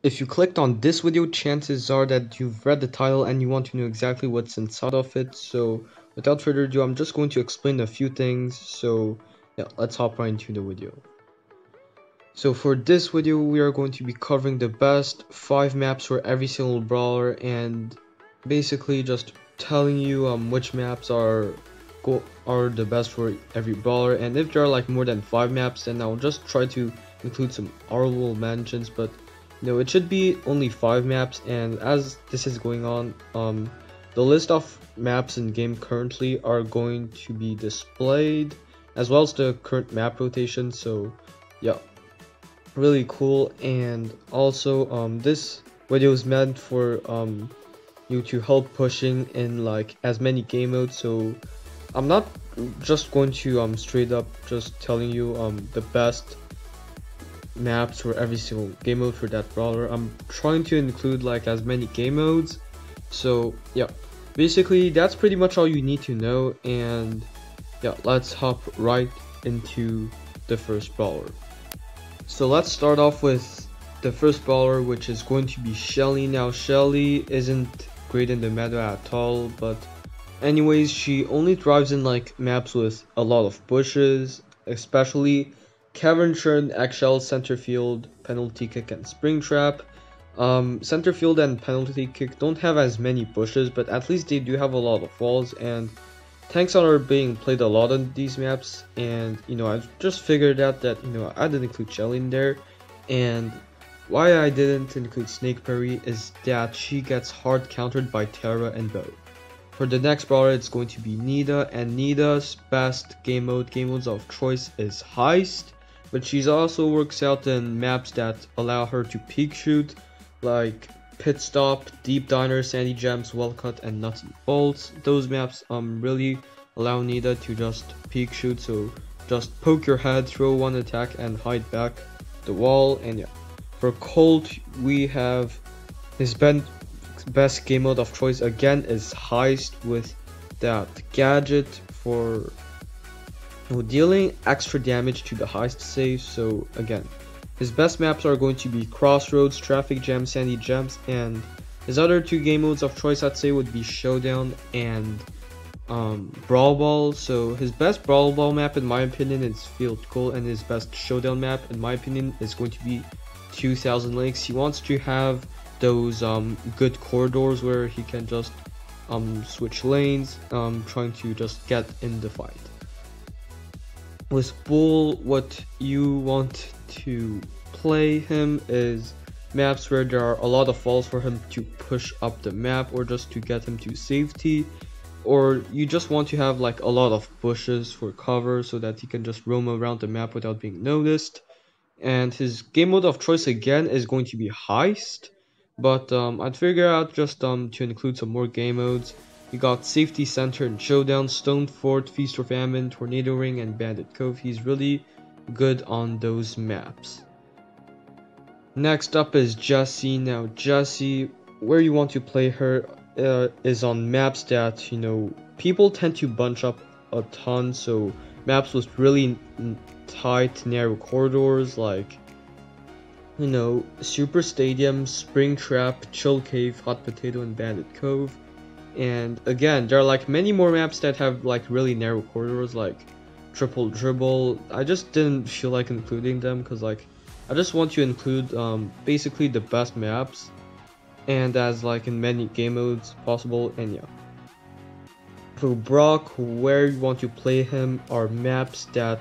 If you clicked on this video, chances are that you've read the title and you want to know exactly what's inside of it. So without further ado, I'm just going to explain a few things. So yeah, let's hop right into the video. So for this video, we are going to be covering the best 5 maps for every single brawler and basically just telling you um, which maps are are the best for every brawler and if there are like more than 5 maps then I'll just try to include some honorable mentions but no, it should be only 5 maps, and as this is going on, um, the list of maps in game currently are going to be displayed, as well as the current map rotation, so yeah, really cool, and also, um, this video is meant for, um, you to help pushing in, like, as many game modes, so I'm not just going to, um, straight up just telling you, um, the best maps for every single game mode for that brawler. I'm trying to include like as many game modes. So yeah, basically that's pretty much all you need to know and yeah, let's hop right into the first brawler. So let's start off with the first brawler which is going to be Shelly. Now Shelly isn't great in the meta at all but anyways she only thrives in like maps with a lot of bushes especially Cavern Churn, Eggshell, Center Field, Penalty Kick, and Springtrap. Um, center Field and Penalty Kick don't have as many bushes, but at least they do have a lot of walls, and tanks are being played a lot on these maps, and, you know, I've just figured out that, you know, I didn't include Shelly in there, and why I didn't include Snake Prairie is that she gets hard countered by Tara and Bo. For the next brawler, it's going to be Nita, and Nita's best game mode, game modes of choice is Heist, but she also works out in maps that allow her to peek shoot, like Pit Stop, Deep Diner, Sandy Gems, Well Cut, and and Bolts. Those maps um really allow Nita to just peek shoot, so just poke your head, throw one attack, and hide back the wall. And yeah, for Colt, we have his best game mode of choice again is Heist with that gadget for dealing extra damage to the heist save, so again, his best maps are going to be Crossroads, Traffic Jam, Sandy Gems, and his other two game modes of choice I'd say would be Showdown and um, Brawl Ball. So his best Brawl Ball map in my opinion is Field Goal and his best Showdown map in my opinion is going to be 2000 Lakes. He wants to have those um, good corridors where he can just um, switch lanes, um, trying to just get in the fight with Bull, what you want to play him is maps where there are a lot of falls for him to push up the map or just to get him to safety. Or you just want to have like a lot of bushes for cover so that he can just roam around the map without being noticed. And his game mode of choice again is going to be heist. But um, I'd figure out just um, to include some more game modes you got Safety Center and Showdown, Stone Fort, Feast or Famine, Tornado Ring, and Bandit Cove. He's really good on those maps. Next up is Jessie. Now, Jessie, where you want to play her uh, is on maps that, you know, people tend to bunch up a ton. So, maps with really tight, narrow corridors like, you know, Super Stadium, Spring Trap, Chill Cave, Hot Potato, and Bandit Cove. And again, there are like many more maps that have like really narrow corridors like Triple Dribble. I just didn't feel like including them because like I just want to include um, basically the best maps and as like in many game modes possible and yeah. For Brock, where you want to play him are maps that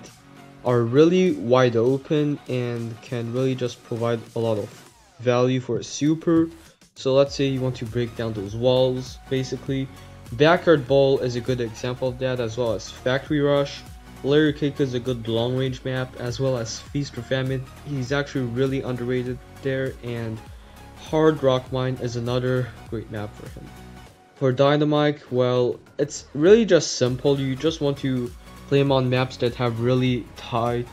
are really wide open and can really just provide a lot of value for a super so let's say you want to break down those walls, basically. Backyard Ball is a good example of that, as well as Factory Rush. Layer Cake is a good long range map, as well as Feast or Famine. He's actually really underrated there, and Hard Rock Mine is another great map for him. For Dynamike, well, it's really just simple. You just want to play him on maps that have really tight,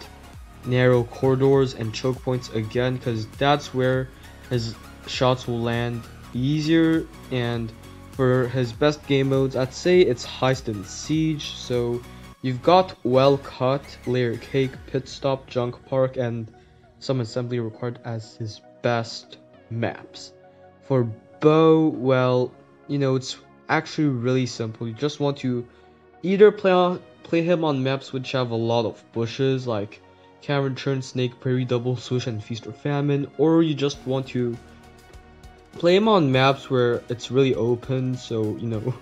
narrow corridors and choke points again, because that's where his shots will land easier and for his best game modes I'd say it's Heist and Siege so you've got Well Cut, Layer Cake, Pit Stop, Junk Park and some assembly required as his best maps. For Bo, well, you know, it's actually really simple. You just want to either play on, play him on maps which have a lot of bushes, like Cavern Churn, Snake, Prairie Double, Swoosh, and Feast or Famine, or you just want to play him on maps where it's really open, so you know,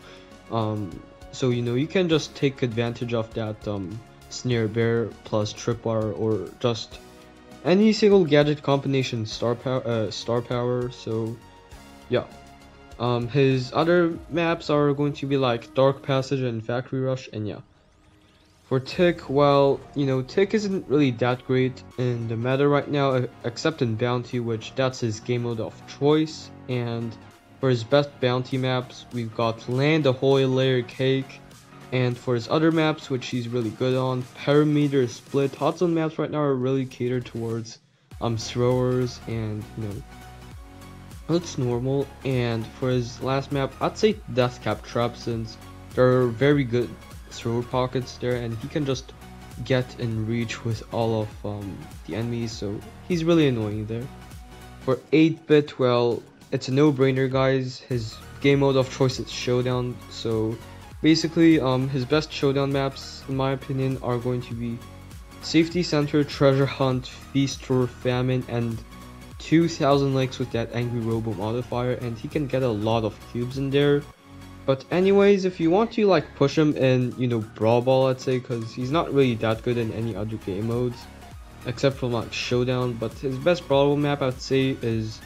um, so you know you can just take advantage of that um, Snare Bear plus Tripwire or just any single gadget combination star power, uh, star power. So yeah. Um, his other maps are going to be like Dark Passage and Factory Rush, and yeah. For Tick, well, you know, Tick isn't really that great in the meta right now, except in Bounty, which that's his game mode of choice. And for his best Bounty maps, we've got Land, a Holy Layer Cake. And for his other maps, which he's really good on, Parameter, Split, Hot Zone maps right now are really catered towards um throwers and, you know, that's normal. And for his last map, I'd say Deathcap Trap since they're very good thrower pockets there and he can just get in reach with all of um, the enemies so he's really annoying there. For 8-bit, well, it's a no-brainer guys, his game mode of choice is Showdown, so basically um, his best Showdown maps in my opinion are going to be Safety Center, Treasure Hunt, Feast or Famine, and 2000 Lakes with that Angry Robo modifier, and he can get a lot of cubes in there. But anyways, if you want to like push him in, you know, Brawl Ball, let's say, because he's not really that good in any other game modes, except for like Showdown. But his best Brawl Ball map, I'd say, is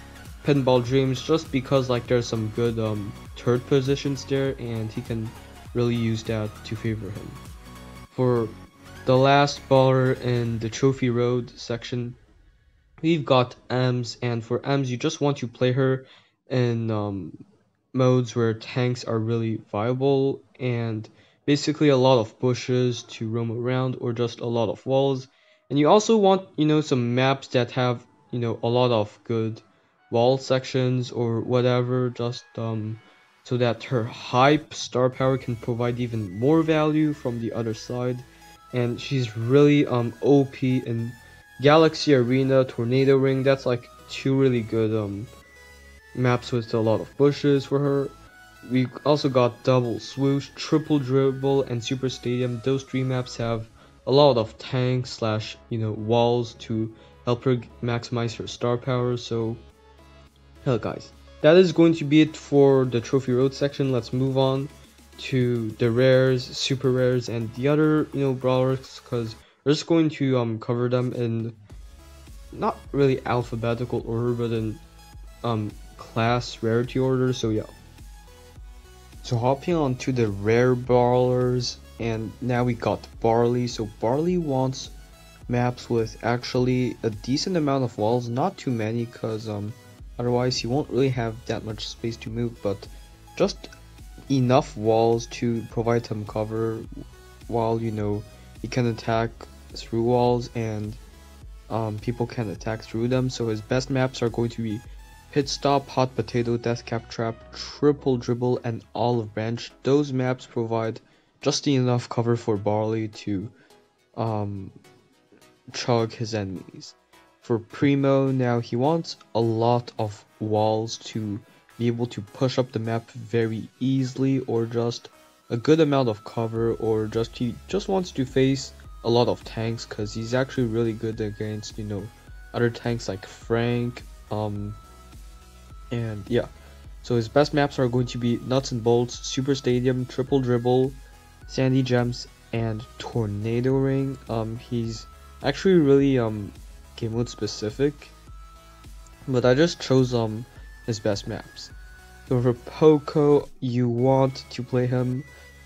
Pinball Dreams, just because like there's some good um, turret positions there, and he can really use that to favor him. For the last baller in the Trophy Road section, we've got Emz, and for Emz, you just want to play her in um, modes where tanks are really viable and basically a lot of bushes to roam around or just a lot of walls. And you also want, you know, some maps that have, you know, a lot of good wall sections or whatever, just um, so that her hype star power can provide even more value from the other side. And she's really um OP in Galaxy Arena, Tornado Ring. That's like two really good um maps with a lot of bushes for her. We also got double swoosh, triple dribble, and super stadium. Those three maps have a lot of tanks slash you know walls to help her maximize her star power. So, hell guys, that is going to be it for the trophy road section. Let's move on to the rares, super rares, and the other you know brawlers because we're just going to um cover them in not really alphabetical order, but in um class rarity order, so yeah. So hopping on to the rare brawlers, and now we got Barley. So Barley wants maps with actually a decent amount of walls, not too many, cause um otherwise he won't really have that much space to move, but just enough walls to provide him cover while you know he can attack through walls and um, people can attack through them. So his best maps are going to be Pit Stop, Hot Potato, Death Cap Trap, Triple Dribble, and Olive Branch. Those maps provide just enough cover for Barley to um, chug his enemies. For Primo, now he wants a lot of walls to be able to push up the map very easily or just a good amount of cover or just he just wants to face a lot of tanks because he's actually really good against you know other tanks like Frank um and yeah, so his best maps are going to be Nuts and Bolts, Super Stadium, Triple Dribble, Sandy Gems, and Tornado Ring. Um, he's actually really um game mode specific, but I just chose um his best maps. So for Poco, you want to play him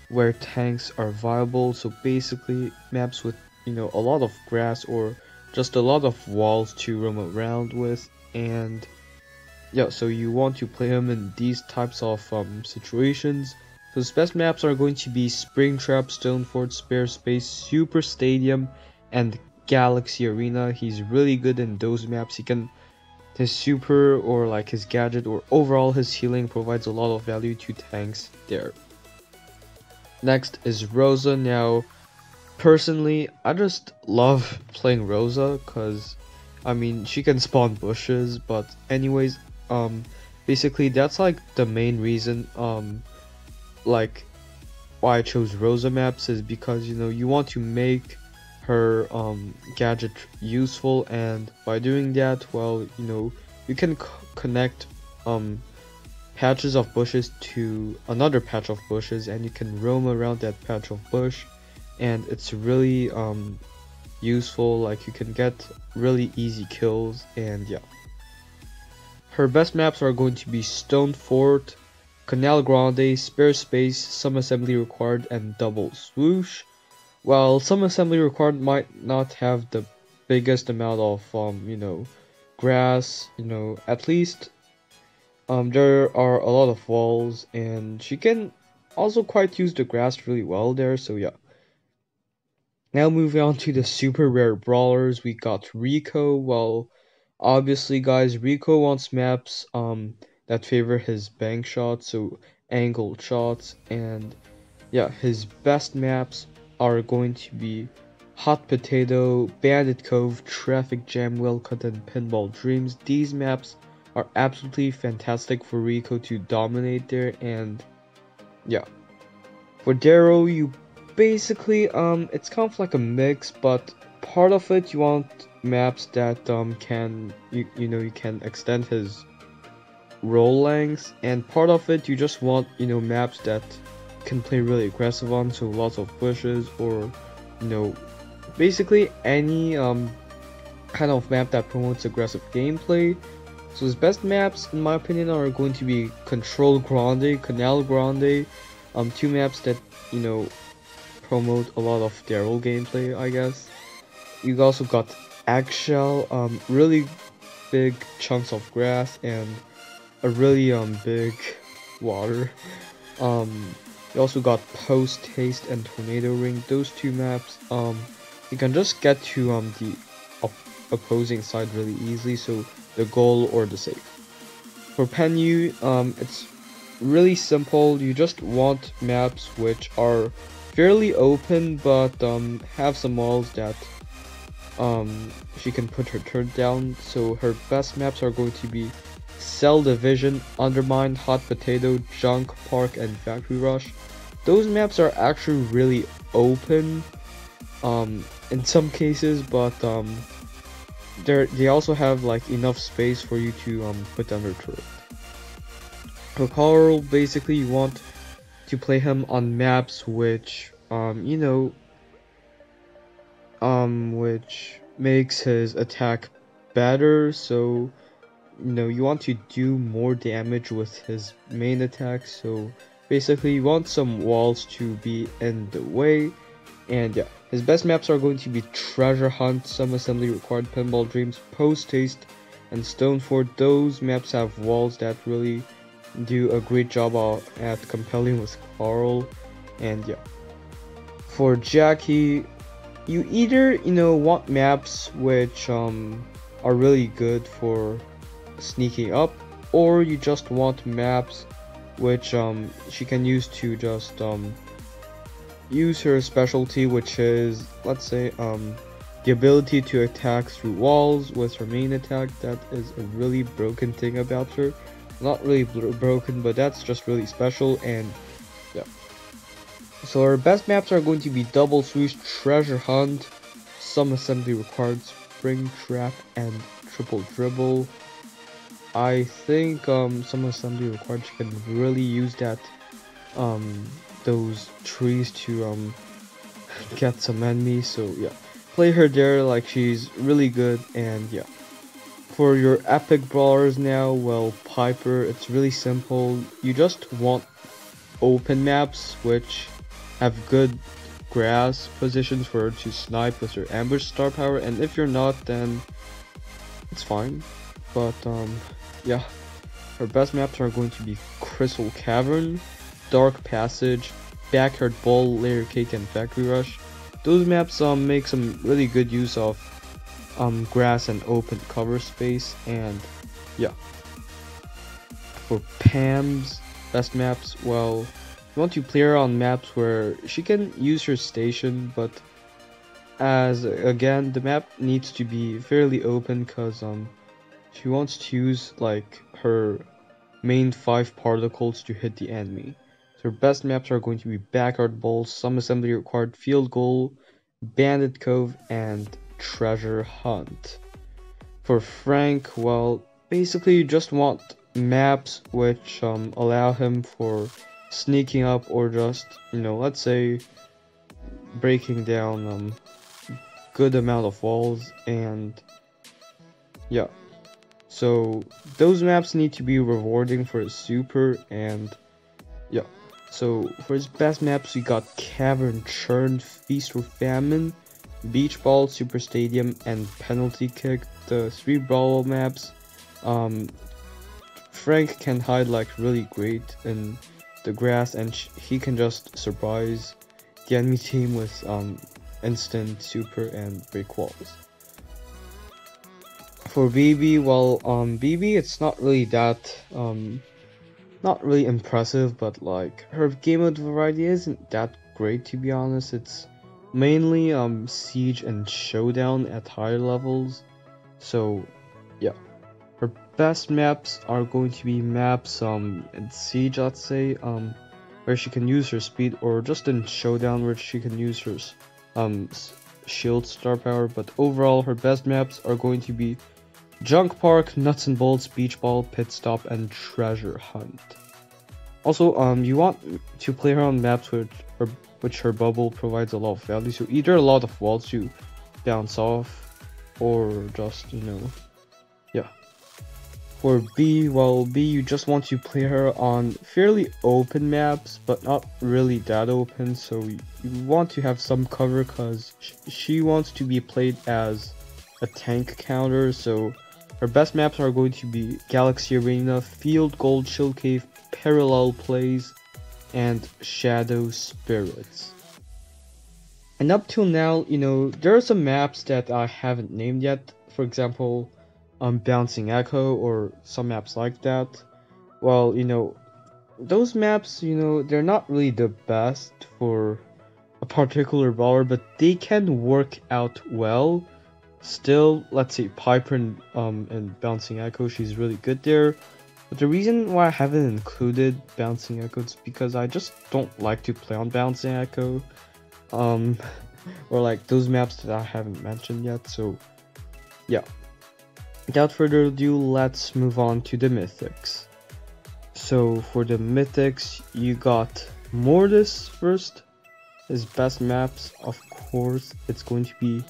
where tanks are viable. So basically maps with you know a lot of grass or just a lot of walls to roam around with and yeah, so you want to play him in these types of um, situations. So his best maps are going to be Springtrap, Stonefort, Spare Space, Super Stadium, and Galaxy Arena. He's really good in those maps. He can his super or like his gadget or overall his healing provides a lot of value to tanks there. Next is Rosa. Now, personally, I just love playing Rosa because I mean she can spawn bushes, but anyways, um basically that's like the main reason um like why I chose Rosa maps is because you know you want to make her um gadget useful and by doing that well you know you can connect um patches of bushes to another patch of bushes and you can roam around that patch of bush and it's really um useful like you can get really easy kills and yeah her best maps are going to be Stone Fort, Canal Grande, Spare Space, Some Assembly Required, and Double Swoosh. While Some Assembly Required might not have the biggest amount of, um, you know, grass, you know, at least um, there are a lot of walls, and she can also quite use the grass really well there, so yeah. Now moving on to the super rare brawlers, we got Rico, well, obviously guys rico wants maps um that favor his bank shots so angled shots and yeah his best maps are going to be hot potato bandit cove traffic jam Welcut and pinball dreams. These maps are absolutely fantastic for rico to dominate there and yeah. For Daryl you basically um it's kind of like a mix but part of it you want maps that um can you you know you can extend his roll length and part of it you just want you know maps that can play really aggressive on so lots of bushes or you know basically any um kind of map that promotes aggressive gameplay. So his best maps in my opinion are going to be control grande canal grande um two maps that you know promote a lot of daryl gameplay i guess. You also got eggshell, um, really big chunks of grass, and a really um big water. Um, you also got post haste and tornado ring. Those two maps, um, you can just get to um the op opposing side really easily. So the goal or the save. For Penny, um, it's really simple. You just want maps which are fairly open but um, have some walls that um, she can put her turn down. So her best maps are going to be Cell Division, Undermine, Hot Potato, Junk, Park, and Factory Rush. Those maps are actually really open um, in some cases, but um, they also have like enough space for you to um, put down your turret. For Carl, basically you want to play him on maps which, um, you know, um, which makes his attack better. So, you know, you want to do more damage with his main attack. So, basically, you want some walls to be in the way. And yeah, his best maps are going to be Treasure Hunt, Some Assembly Required, Pinball Dreams, Post Haste, and Stone Fort. Those maps have walls that really do a great job at compelling with Carl. And yeah. For Jackie, you either you know want maps which um, are really good for sneaking up or you just want maps which um, she can use to just um, use her specialty which is let's say um, the ability to attack through walls with her main attack. That is a really broken thing about her. Not really broken but that's just really special and so our best maps are going to be Double Swoosh, Treasure Hunt, Some Assembly Required, Spring Trap, and Triple Dribble. I think um, Some Assembly Required can really use that um, those trees to um, get some enemies. So yeah, play her there like she's really good and yeah. For your epic brawlers now, well, Piper, it's really simple. You just want open maps, which have good grass positions for her to snipe with her ambush star power and if you're not then it's fine. But um yeah. Her best maps are going to be crystal cavern dark passage backyard ball layer cake and factory rush. Those maps um make some really good use of um grass and open cover space and yeah. For pam's best maps well you want to play her on maps where she can use her station, but as again, the map needs to be fairly open because um, she wants to use like her main five particles to hit the enemy. So her best maps are going to be Backyard Bowl, Some Assembly Required, Field Goal, Bandit Cove, and Treasure Hunt. For Frank, well, basically you just want maps which um, allow him for sneaking up or just, you know, let's say breaking down um good amount of walls and yeah. So those maps need to be rewarding for super and yeah. So for his best maps we got cavern churn feast or famine beach ball super stadium and penalty kick. The three brawl maps um frank can hide like really great in the grass and he can just surprise the enemy team with um, instant super and break walls. For Bibi, well, um, Bibi, it's not really that, um, not really impressive, but like her game mode variety isn't that great to be honest. It's mainly um siege and showdown at higher levels. So, yeah, best maps are going to be maps um in siege, let's say um where she can use her speed, or just in Showdown where she can use her um, shield star power, but overall her best maps are going to be Junk Park, Nuts and Bolts, Beach Ball, Pit Stop, and Treasure Hunt. Also, um, you want to play her on maps which her, which her bubble provides a lot of value, so either a lot of walls to bounce off, or just, you know. For Bea, well, Bea, you just want to play her on fairly open maps, but not really that open, so you, want to have some cover because sh she wants to be played as a tank counter, so her best maps are going to be Galaxy Arena, Field Goal Chill Cave, Parallel Plays, and Shadow Spirits. And up till now, you know, there are some maps that I haven't named yet. For example, um, Bouncing Echo or some maps like that. Well, you know, those maps, you know, they're not really the best for a particular baller, but they can work out well. Still, let's say Piper and, um, and Bouncing Echo, she's really good there. But the reason why I haven't included Bouncing Echo is because I just don't like to play on Bouncing Echo. Um, or like those maps that I haven't mentioned yet, so yeah without further ado, let's move on to the mythics. So for the mythics, you got Mortis first. His best maps, of course, it's going to be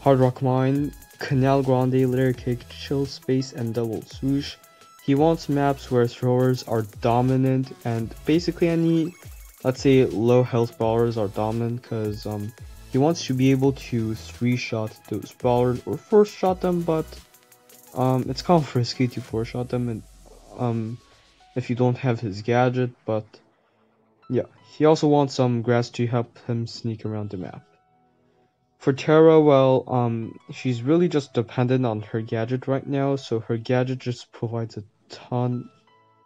Hard Rock Mine, Canal Grande, Layer Cake, Chill Space, and Double Swoosh. He wants maps where throwers are dominant and basically any, let's say, low health brawlers are dominant because um, he wants to be able to three-shot those brawlers or four-shot them, but um, it's kind of risky to four shot them and um, if you don't have his gadget, but yeah, he also wants some grass to help him sneak around the map. For Tara, well, um, she's really just dependent on her gadget right now, so her gadget just provides a ton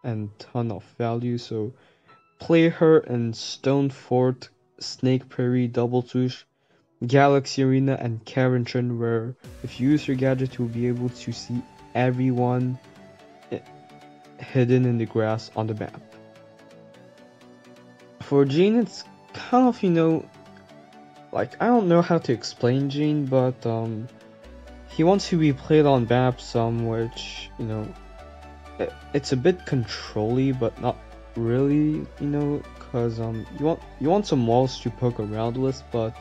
and ton of value, so play her in Stone Fort, Snake Prairie, Double Swoosh, Galaxy Arena and Carrington where if you use your gadget you'll be able to see everyone hidden in the grass on the map. For Gene it's kind of you know like I don't know how to explain Gene but um he wants to be played on maps um which you know it, it's a bit controlly but not really you know because um you want you want some walls to poke around with but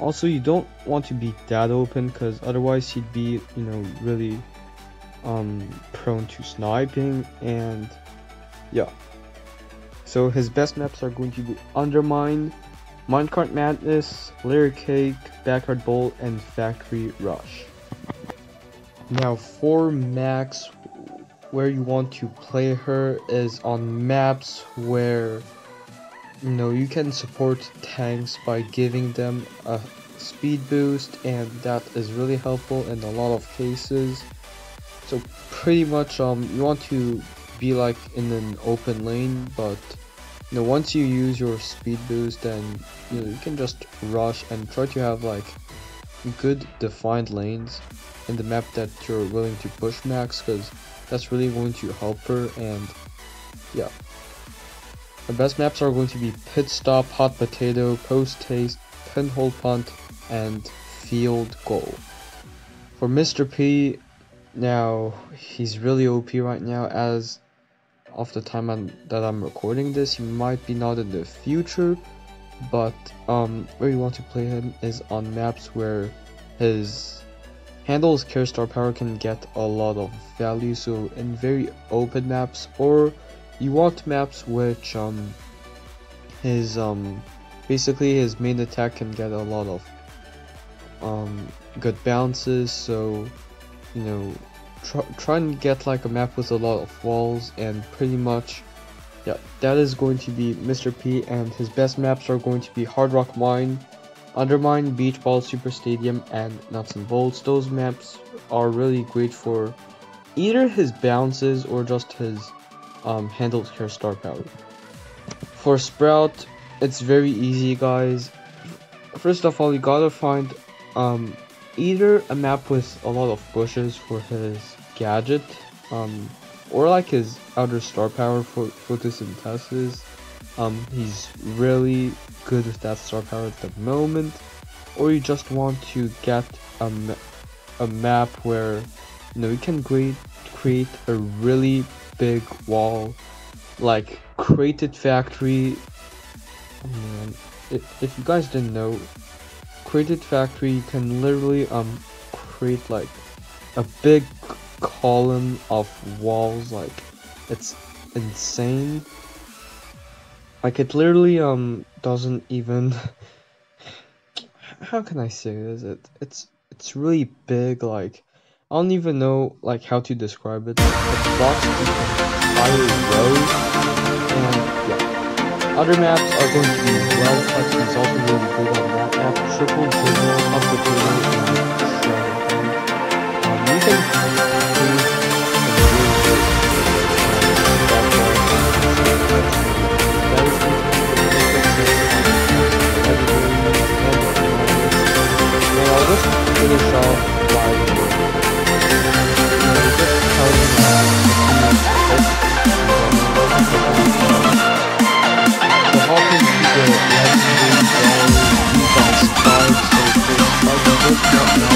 also, you don't want to be that open because otherwise he'd be, you know, really um, prone to sniping and yeah. So his best maps are going to be Undermine, Minecart Madness, Layer Cake, Backyard Bowl, and Factory Rush. Now for Max, where you want to play her is on maps where know you can support tanks by giving them a speed boost and that is really helpful in a lot of cases so pretty much um you want to be like in an open lane but you know once you use your speed boost then you know you can just rush and try to have like good defined lanes in the map that you're willing to push Max because that's really going to help her and yeah. The best maps are going to be Pit Stop, Hot Potato, Post Haste, Pinhole Punt, and Field Goal. For Mr. P, now he's really OP right now as of the time I'm, that I'm recording this, he might be not in the future, but um, where you want to play him is on maps where his handles care star power can get a lot of value. So in very open maps, or you want maps which um his um basically his main attack can get a lot of um good bounces. So you know try, try and get like a map with a lot of walls and pretty much yeah that is going to be Mr. P and his best maps are going to be Hard Rock Mine, Undermine, Beach Ball, Super Stadium and Nuts and Bolts. Those maps are really great for either his bounces or just his um, handled care star power. For Sprout, it's very easy guys. First of all, you gotta find um, either a map with a lot of bushes for his gadget, um, or like his outer star power for photosynthesis. Um, he's really good with that star power at the moment. Or you just want to get a, ma a map where you know you can create create a really big wall, like Created Factory. Oh man, if you guys didn't know, created factory you can literally um create like a big column of walls like it's insane. Like it literally um doesn't even how can I say this? It it's it's really big like I don't even know like how to describe it the entire road and yeah other maps are going to be well touched and also really good on that map triple dribble up the dribble and shred um, you can create like a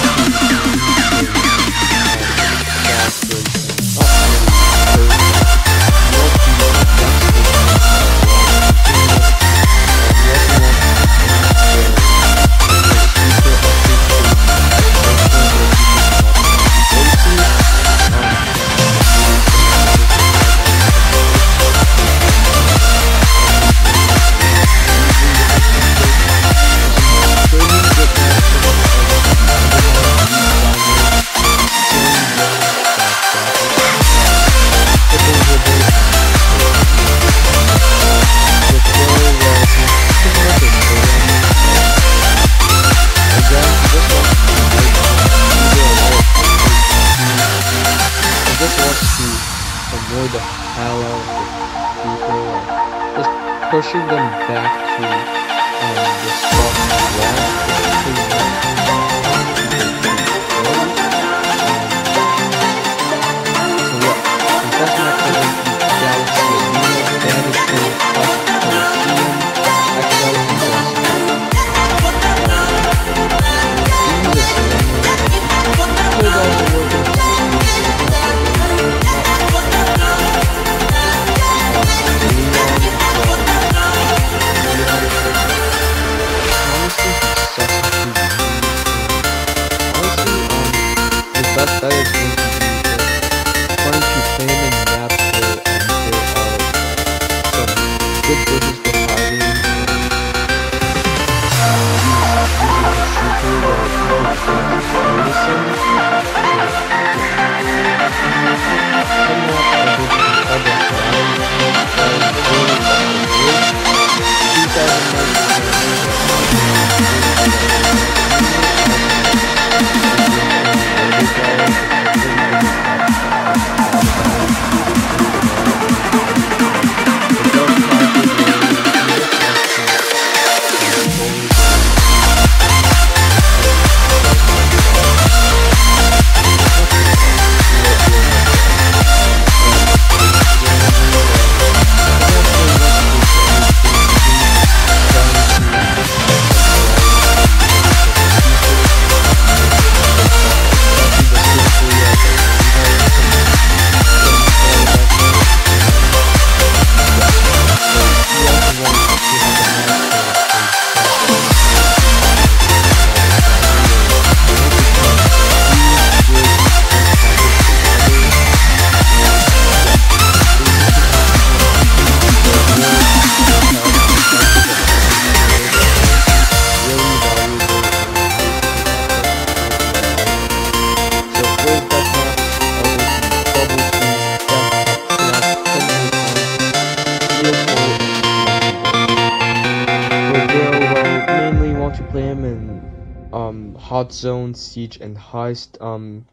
um, hot zone siege and heist um,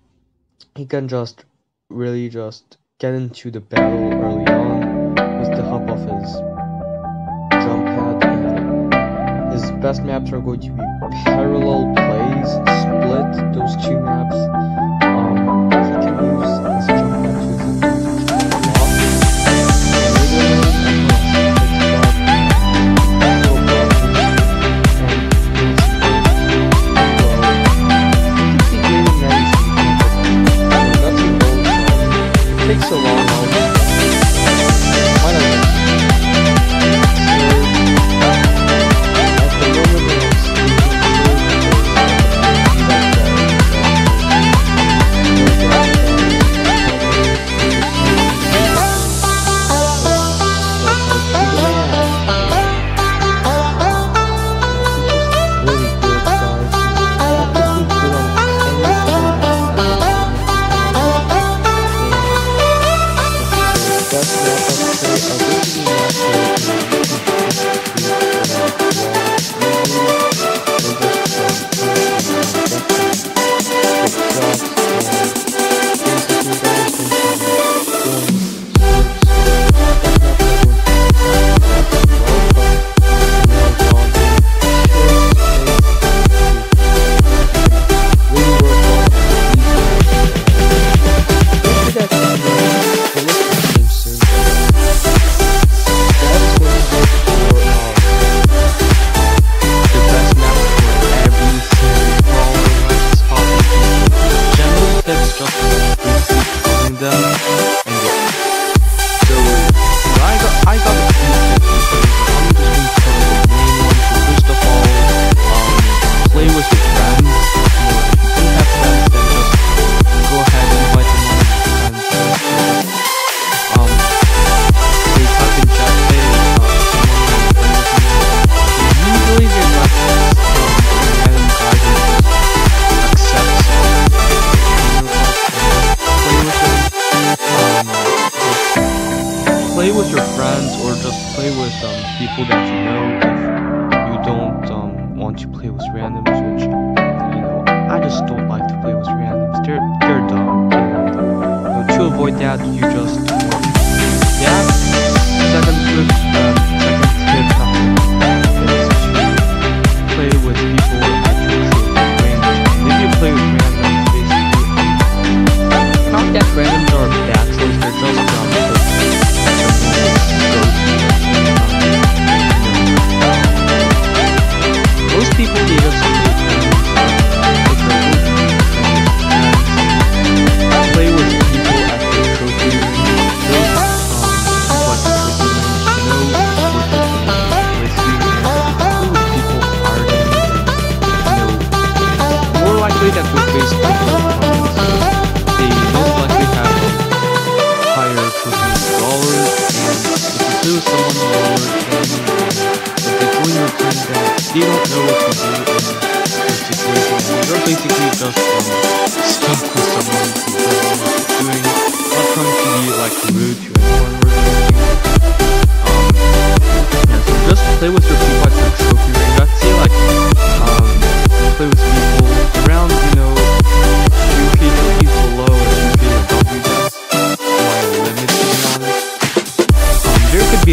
he can just really just get into the battle early on with the help of his jump pad his best maps are going to be parallel plays split those two maps.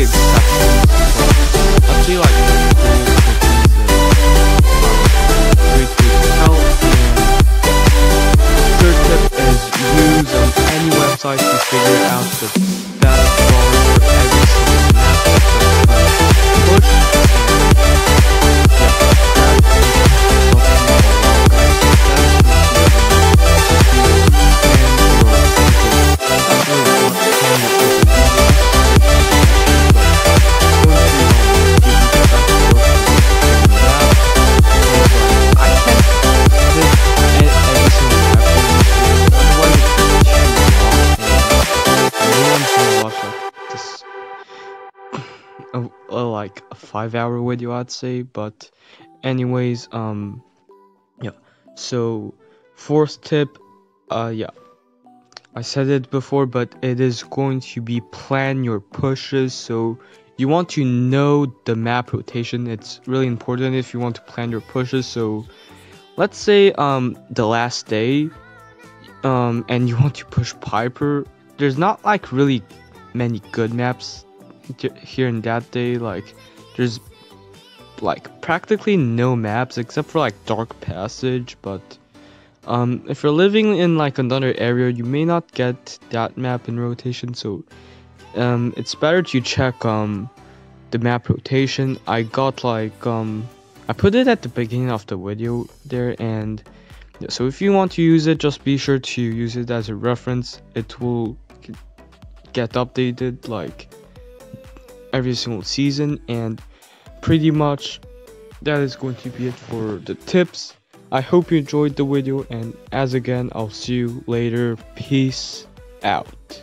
video. I see you later. five hour video I'd say but anyways um yeah. So fourth tip uh yeah. I said it before but it is going to be plan your pushes. So you want to know the map rotation. It's really important if you want to plan your pushes. So let's say um the last day um and you want to push Piper. There's not like really many good maps here in that day. Like there's like practically no maps except for like Dark Passage, but um if you're living in like another area, you may not get that map in rotation. So um it's better to check um the map rotation. I got like um I put it at the beginning of the video there and yeah, so if you want to use it just be sure to use it as a reference. It will get updated like every single season and pretty much that is going to be it for the tips. I hope you enjoyed the video and as again I'll see you later. Peace out.